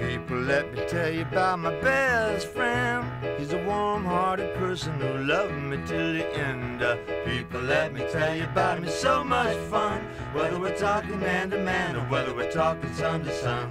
People, let me tell you about my best friend. He's a warm-hearted person who loved me till the end. Uh, people, let me tell you about him. It's so much fun, whether we're talking man to man or whether we're talking sun to sun.